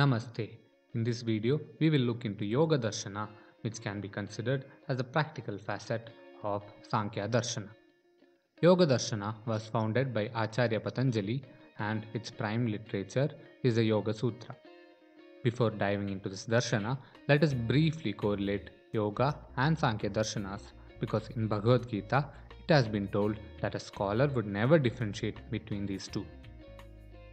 Namaste. In this video, we will look into Yoga Darshana, which can be considered as a practical facet of Sankhya Darshana. Yoga Darshana was founded by Acharya Patanjali and its prime literature is the Yoga Sutra. Before diving into this darshana, let us briefly correlate yoga and Sankhya darshanas because in Bhagavad Gita it has been told that a scholar would never differentiate between these two.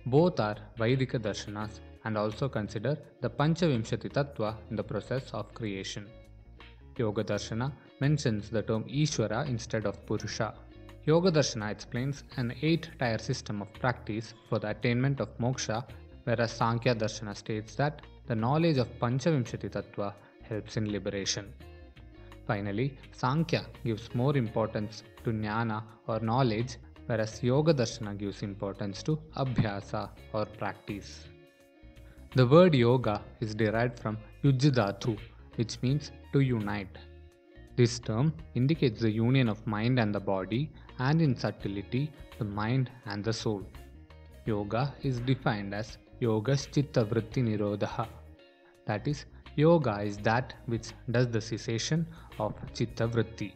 Both are Vaidika darshanas and also consider the Panchavimshati Tattva in the process of creation. Yoga Darshana mentions the term Ishvara instead of Purusha. Yoga Darshana explains an eight tier system of practice for the attainment of moksha, whereas Sankhya Darshana states that the knowledge of Panchavimshati Tattva helps in liberation. Finally, Sankhya gives more importance to jnana or knowledge, whereas Yoga Darshana gives importance to abhyasa or practice. The word yoga is derived from yujidhatu, which means to unite. This term indicates the union of mind and the body, and in subtlety, the mind and the soul. Yoga is defined as yogas chitta vritti nirodha. That is, yoga is that which does the cessation of chitta vritti.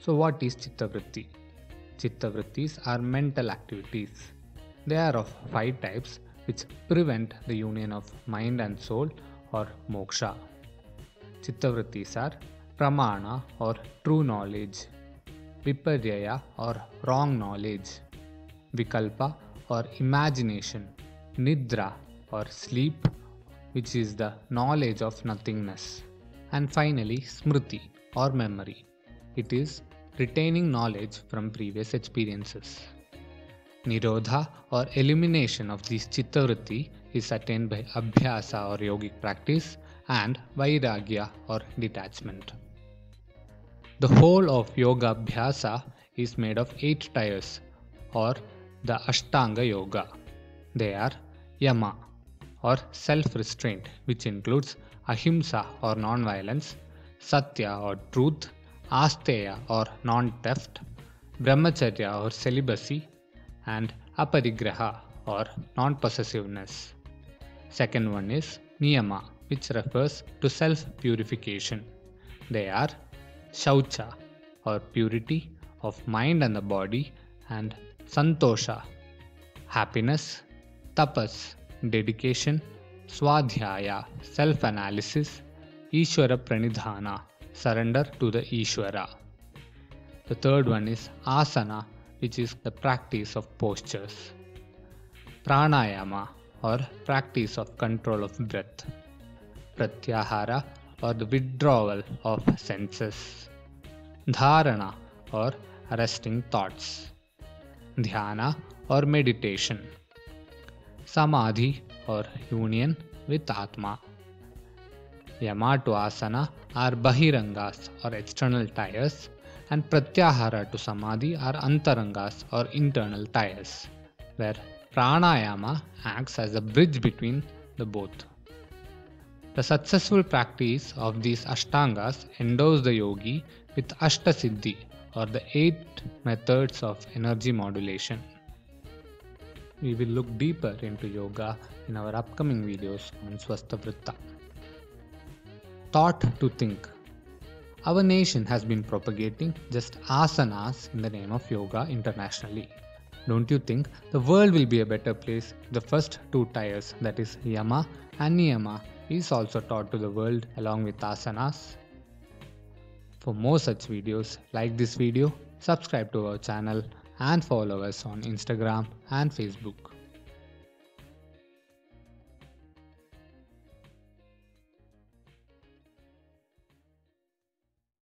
So, what is chitta vritti? Chitta vrittis are mental activities. They are of five types which prevent the union of mind and soul or moksha. Chittavrittis are pramana or true knowledge, viparyaya or wrong knowledge, vikalpa or imagination, nidra or sleep, which is the knowledge of nothingness, and finally smriti or memory. It is retaining knowledge from previous experiences. Nirodha or elimination of this chittavritti is attained by abhyasa or yogic practice and vairagya or detachment. The whole of yoga abhyasa is made of eight tires or the Ashtanga Yoga. They are Yama or self restraint, which includes Ahimsa or non violence, Satya or truth, Asteya or non theft, Brahmacharya or celibacy, and Aparigraha or non possessiveness. Second one is Niyama, which refers to self purification. They are Shaucha or purity of mind and the body, and Santosha, happiness, Tapas, dedication, Swadhyaya, self analysis, Ishvara Pranidhana, surrender to the Ishvara. The third one is Asana, which is the practice of postures. Pranayama or practice of control of breath. Pratyahara or the withdrawal of senses. Dharana or arresting thoughts. Dhyana or meditation. Samadhi or union with Atma. Yama to asana are bahirangas or external tires and pratyahara to samadhi are antarangas or internal tires, where pranayama acts as a bridge between the both. The successful practice of these ashtangas endows the yogi with ashtasiddhi or the eight methods of energy modulation. We will look deeper into yoga in our upcoming videos on Swasthavritta. Thought to think our nation has been propagating just asanas in the name of yoga internationally. Don't you think the world will be a better place the first two tiers, that is Yama and Niyama, is also taught to the world along with asanas? For more such videos like this video, subscribe to our channel and follow us on Instagram and Facebook.